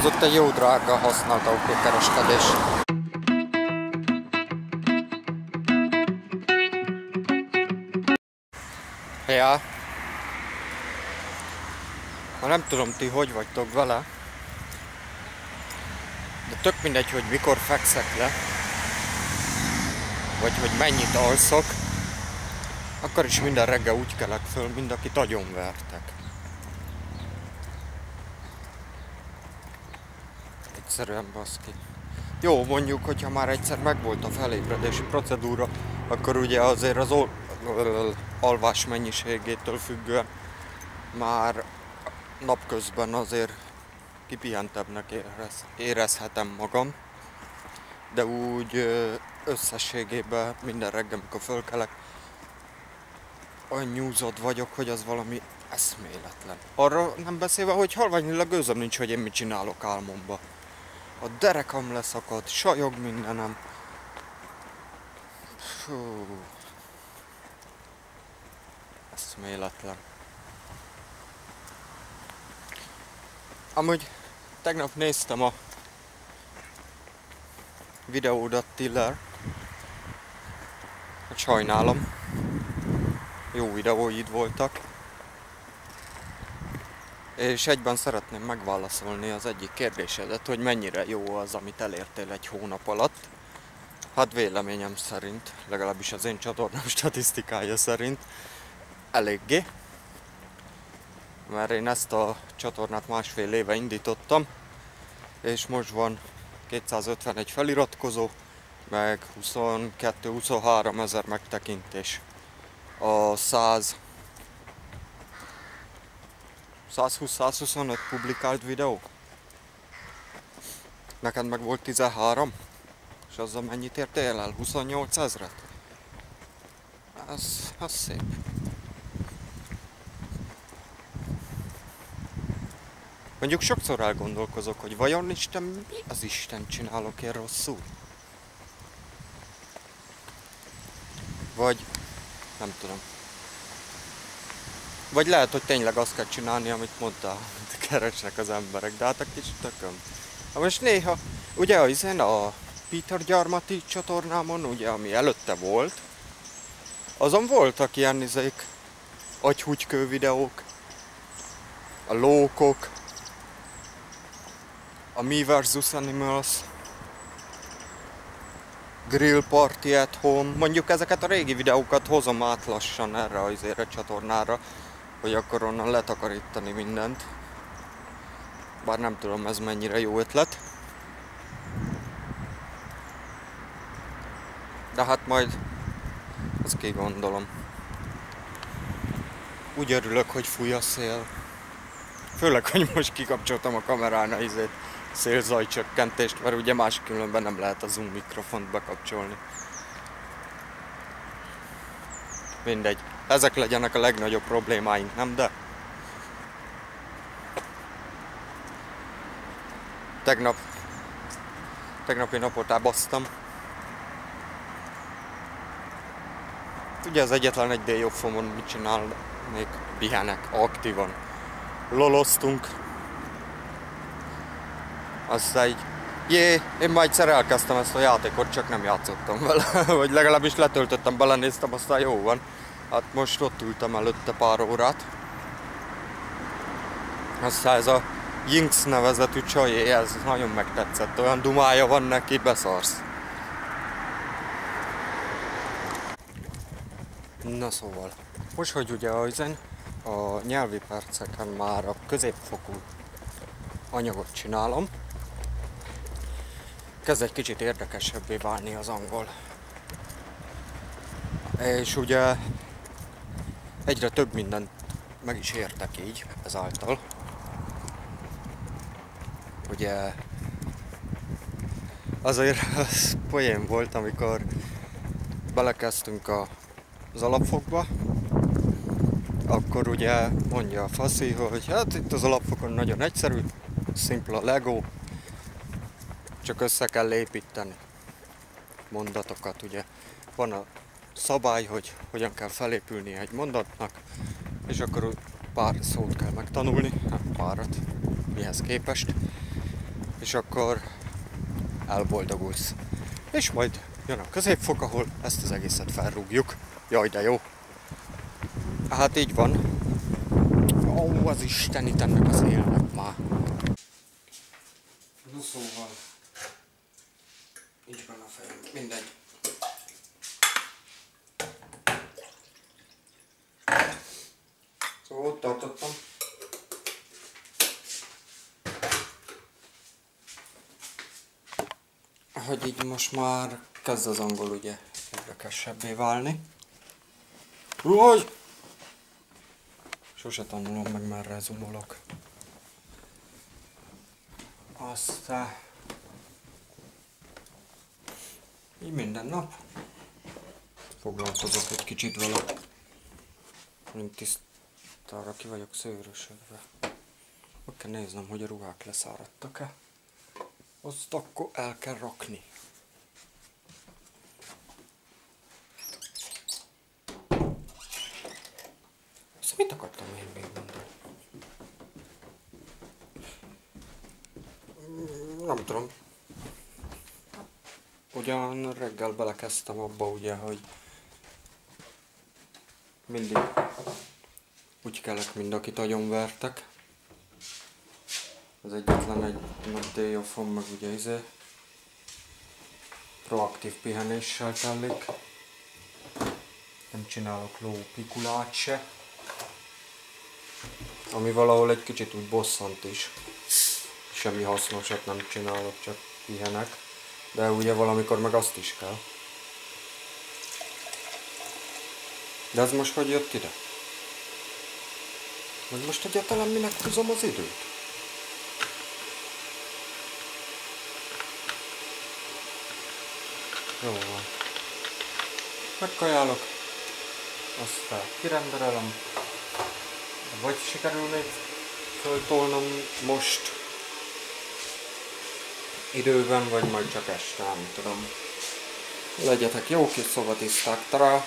Az ott egy jó drága használt autókereskedés. Ja. Ha nem tudom ti hogy vagytok vele, de tök mindegy, hogy mikor fekszek le, vagy hogy mennyit alszok, akkor is minden reggel úgy kelek föl, mint akit vertek. Egyszerűen baszki. Jó, mondjuk, hogyha már egyszer megvolt a felébredési procedúra, akkor ugye azért az alvás mennyiségétől függően már napközben azért kipihentebbnek érez, érezhetem magam, de úgy összességében minden reggel, amikor fölkelek, olyan nyúzott vagyok, hogy az valami eszméletlen. Arra nem beszélve, hogy halványilag gőzöm nincs, hogy én mit csinálok álmomba. A derekam leszakadt, sajog mindenem. Fú. Eszméletlen. Amúgy tegnap néztem a videódat Tiller. Sajnálom. Jó videóid voltak. És egyben szeretném megválaszolni az egyik kérdésedet, hogy mennyire jó az, amit elértél egy hónap alatt. Hát véleményem szerint, legalábbis az én csatornám statisztikája szerint, eléggé. Mert én ezt a csatornát másfél éve indítottam, és most van 251 feliratkozó, meg 22-23 ezer megtekintés. A 100 120-125 publikált videó. Neked meg volt 13? És azzal mennyit értél el? 28 ezret? Az, az szép. Mondjuk sokszor elgondolkozok, hogy vajon Isten mi az Isten csinálok én rosszul? Vagy nem tudom. Vagy lehet, hogy tényleg azt kell csinálni, amit mondtál, amit keresnek az emberek, de hát egy kicsit tököm. Na most néha, ugye a izen a Peter Gyarmati csatornámon, ugye ami előtte volt, azon voltak ilyen izék, agyhúgykő videók, a lókok, a Me vs. Animals, Grill Party at Home, mondjuk ezeket a régi videókat hozom át lassan erre az a csatornára, hogy akkor onnan letakarítani mindent. Bár nem tudom ez mennyire jó ötlet. De hát majd ezt kigondolom. Úgy örülök, hogy fúj a szél. Főleg, hogy most kikapcsoltam a kamerán izét szélzajcsökkentést, mert ugye máskülönben nem lehet a Zoom mikrofont bekapcsolni. Mindegy. Ezek legyenek a legnagyobb problémáink, nem de? Tegnap tegnapi napot elbasztam. Ugye az egyetlen egy jobb fomon mit csinál, még pihenek aktívan. Loloztunk, aztán így, jé, én már egyszer elkezdtem ezt a játékot, csak nem játszottam vele, vagy legalábbis letöltöttem, belenéztem, aztán jó van. Hát most ott ültem előtte pár órát. Aztán ez a Jinx nevezetű csaj, ez nagyon megtetszett, olyan dumája van neki, beszarsz. Na szóval, most hogy ugye ezen a nyelvi perceken már a középfokú anyagot csinálom, kezd egy kicsit érdekesebbé válni az angol. És ugye egyre több mindent meg is értek így ezáltal. Ugye azért az poén volt, amikor belekezdtünk a, az alapfokba, akkor ugye mondja a faszi, hogy hát itt az alapfokon nagyon egyszerű, szimpla Lego, csak össze kell építeni mondatokat, ugye. Van a szabály, hogy hogyan kell felépülni egy mondatnak, és akkor pár szót kell megtanulni, hát párat, mihez képest. és akkor elboldogulsz. És majd jön a középfok, ahol ezt az egészet felrúgjuk. Jaj, de jó. Hát így van. Ó, az Isten itt ennek az élnek már. No szóval. Nincs benne a fejem. Mindegy. Szóval ott tartottam. Hogy így most már kezd az angol ugye érdekesebbé válni. Hogy? Sose tanulom meg, már rezumolok. Aztán... Így minden nap foglalkozok egy kicsit vele. Mint tisztára ki vagyok szőrösödve. Meg kell néznem, hogy a ruhák leszáradtak-e. Azt akkor el kell rakni. Ezt mit akartam én még mondani? Nem tudom. Ugyan reggel belekezdtem abba ugye, hogy mindig úgy kellek, mint akit agyonvertek. Az egyetlen egy off meg ugye izé proaktív pihenéssel telik. Nem csinálok ló pikulát se. Ami valahol egy kicsit úgy bosszant is. Semmi hasznosat nem csinálok, csak pihenek. De ugye valamikor meg azt is kell. De ez most hogy jött ide? Vagy most egyáltalán minek húzom az időt? Jó van. Megkajálok. Aztán kirenderelem. Vagy sikerül még föltolnom most időben, vagy majd csak este, nem tudom. Legyetek jó kis szobatiszták, tará!